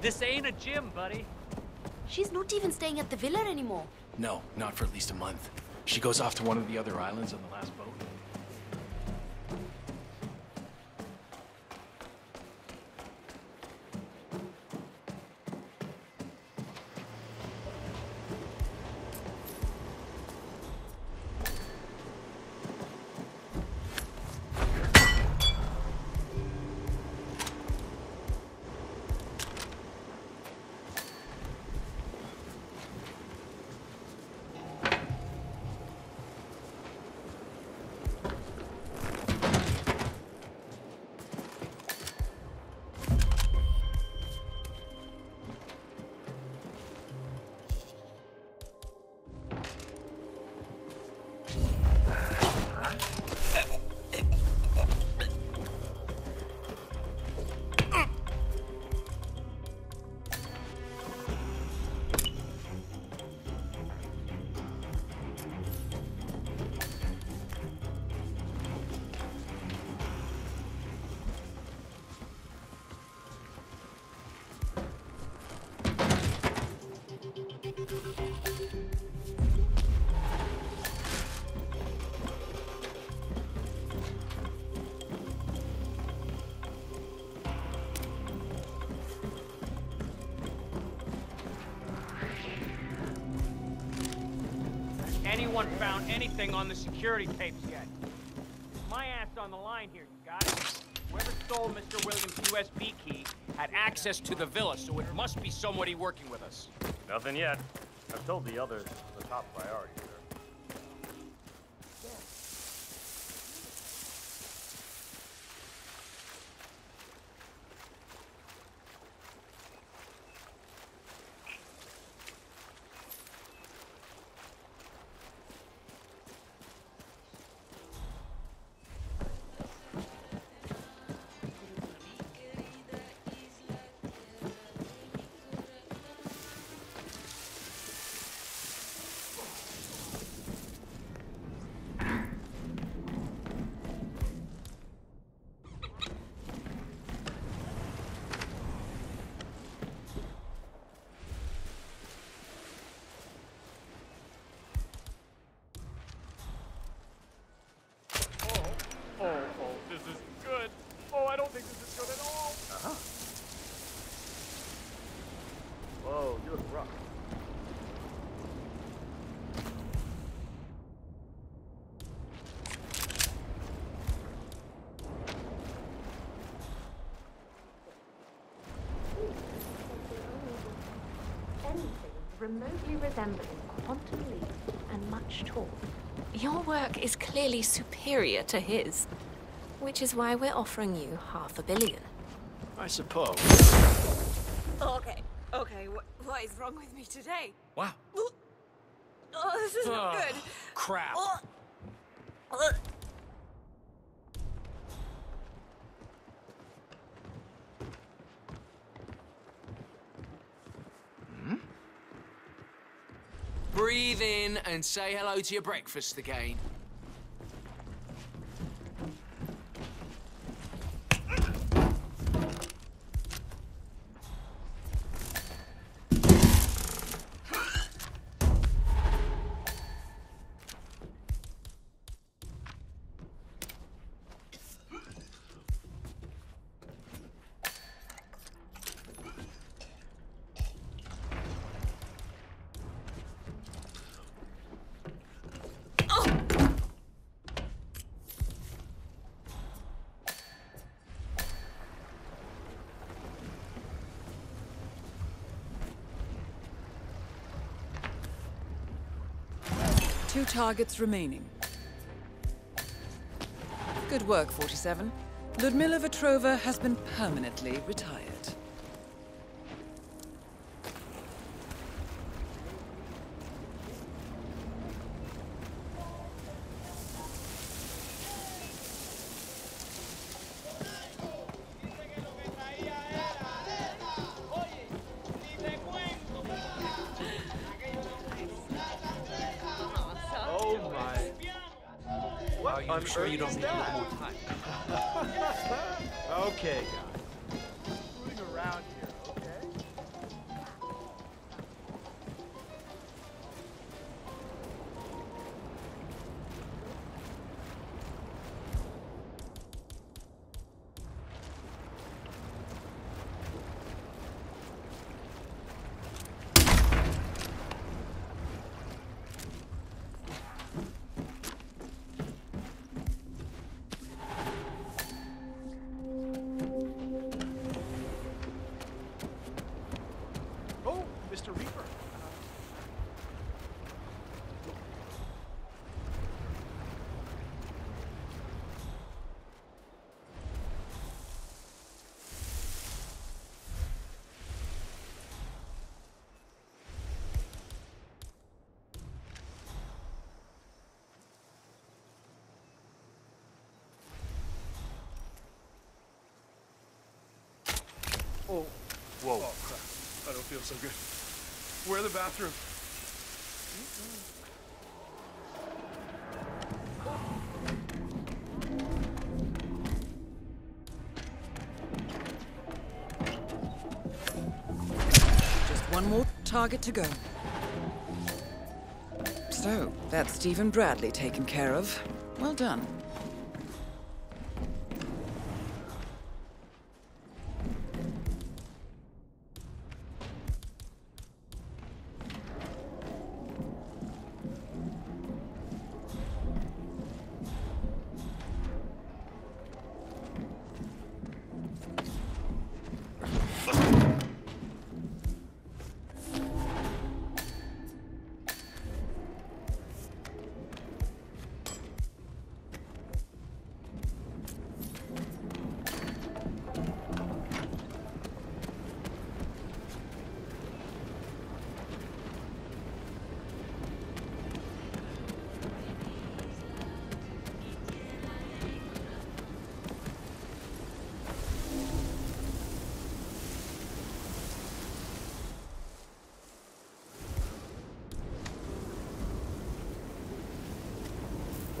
This ain't a gym, buddy. She's not even staying at the villa anymore. No, not for at least a month. She goes off to one of the other islands on the last Anyone found anything on the security tapes yet? My ass on the line here, you got it? Whoever stole Mr. Williams' USB key had access to the villa, so it must be somebody working with us. Nothing yet. I've told the others the top priority, sir. Oh, oh, this is good. Oh, I don't think this is good at all. Uh-huh. Whoa, you look rough. anything remotely resembling quantum leap and much talk. Your work is clearly superior to his, which is why we're offering you half a billion. I suppose. Okay, okay, wh- what is wrong with me today? Wow. Oh, this is not Ugh, good. Crap. Oh. Breathe in and say hello to your breakfast again. Two targets remaining. Good work, 47. Ljudmila Vetrova has been permanently retired. Sure you don't need more time? Okay, guys. Mr. Reaper. Oh. Whoa. Oh, crap. I don't feel so good. Where the bathroom? Just one more target to go. So, that's Steven Bradley taken care of. Well done.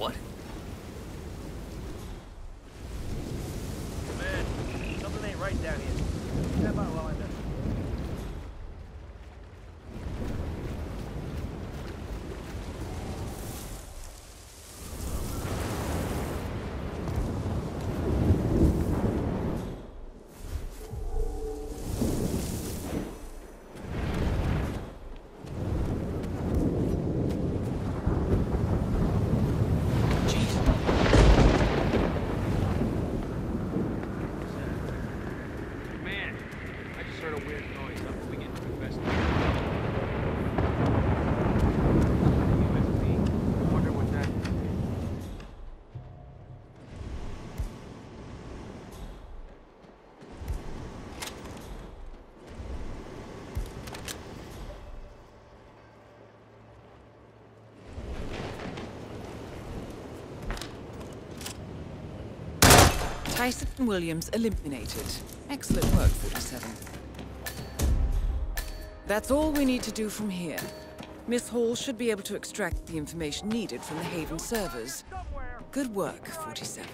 What? Man, something ain't right down here. Step out while I miss. Man, I just heard a weird noise. How about we get to investigate? USB. I wonder what that is. Tyson Williams eliminated. Excellent work, 47. That's all we need to do from here. Miss Hall should be able to extract the information needed from the Haven servers. Good work, 47.